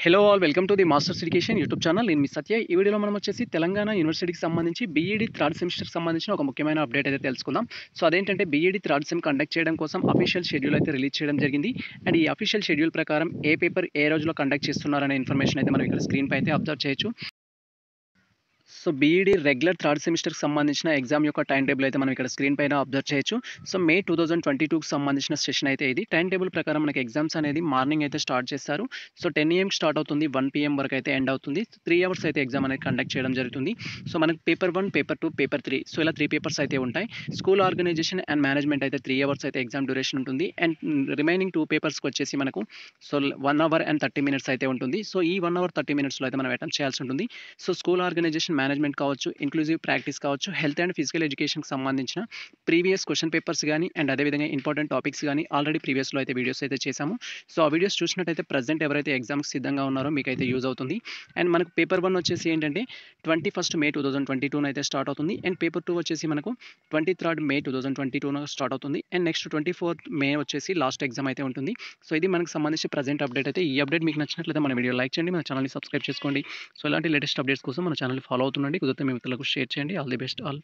Hello all welcome to the masters education YouTube channel నేను మీ సత్య. ఈ వీడియోలో మనం వచ్చేసి తెలంగాణ యూనివర్సిటీకి సంబంధించి బీఈడి థర్డ్ సెమిస్టర్కి సంబంధించిన ఒక ముఖ్యమైన అప్డేట్ అయితే తెలుసుకుందాం. సో అదేంటంటే బీఈడి థర్డ్ సెమ్ కండక్ట్ చేయడం కోసం అఫీషియల్ షెడ్యూల్ అయితే రిలీజ్ చేయడం జరిగింది. అండ్ ఈ అఫీషియల్ షెడ్యూల్ ప్రకారం ఏ పేపర్ ఏ రోజులో కండక్ట్ చేస్తున్నారనే ఇన్ఫర్మేషన్ అయితే మనం ఇక్కడ స్క్రీన్ పై అయితే అబ్జర్వ్ చేయొచ్చు. సో బీఈడి రెగ్యులర్ థర్డ్ సెమిస్టర్కి సంబంధించిన ఎగ్జామ్ యొక్క టైం టేబుల్ అయితే మనం ఇక్కడ స్క్రీన్ పైన అబ్జర్వ్ చేయొచ్చు. So May two thousand twenty టూకి సంబంధించిన సెషన్ అయితే ఇది. టైం టేబుల్ ప్రకారం మనకి ఎగ్జామ్స్ అనేది మార్నింగ్ అయితే స్టార్ట్ చేస్తారు. సో టెన్ ఏఎం స్టార్ట్ అవుతుంది వన్ పిఎం వరకు అయితే ఎండ్ అవుతుంది. త్రీ అవర్స్ అయితే ఎగ్జామ్ అనేది కండక్ట్ చేయడం జరుగుతుంది. సో మనకి paper one paper two paper three so ఇలా త్రీ పేపర్స్ అయితే ఉంటాయి. స్కూల్ ఆర్గనైజేషన్ అండ్ మేనేజ్మెంట్ అయితే త్రీ అవర్స్ అయితే ఎగ్జామ్ డ్యూరేషన్ ఉంటుంది. అండ్ రిమైనింగ్ టూ పేపర్స్కి వచ్చేసి మనకు so one hour and thirty minutes అయితే ఉంటుంది. సో ఈ వన్ అవర్ థర్టీ మినిట్స్లో అయితే మనం అటెంప్ట్ చేయాల్సి ఉంటుంది. సో స్కూల్ ఆర్గనైజేషన్ మేనేజ్మెంట్ కావచ్చు ఇంక్లూజివ్ ప్రాక్టీస్ కావచ్చు హెల్త్ అండ్ ఫిజికల్ ఎడ్యుకేషన్కి సంబంధించిన ప్రీవియస్ క్వశ్చన్ పేపర్స్ కానీ అండ్ అదేవిధంగా ఇంపార్టెంట్ టాపిక్స్ కానీ ఆల్రెడీ ప్రీవియస్లో అయితే వీడియోస్ అయితే చేశాము. సో ఆ వీడియోస్ చూసినట్టయితే ప్రజెంట్ ఎవరైతే ఎగ్జామ్కి సిద్ధంగా ఉన్నారో మీకు అయితే యూజ్ అవుతుంది. అండ్ మనకు పేపర్ వన్ వచ్చేసి ఏంటంటే twenty first May two thousand twenty టూన అయితే స్టార్ట్ అవుతుంది. అండ్ పేపర్ టూ వచ్చేసి మనకు twenty third May two thousand twenty టూన start అవుతుంది. And next twenty fourth May వచ్చేసి లాస్ట్ ఎగ్జామ్ అయితే ఉంటుంది. సో ఇది మనకు సంబంధించి ప్రజెంట్ అప్డేట్ అయితే ఈ అప్డేట్ మీకు నచ్చినట్లయితే మన వీడియో లైక్ చేయండి మన ఛానల్ని సబ్స్క్రైబ్ చేసుకోండి. సో ఇలాంటి లేటెస్ట్ అప్డేట్స్ కోసం మన ఛానల్ ఫాలో అవుతుండండి కుదిరితే మీ మిత్రులకు షేర్ చేయండి. All the best all.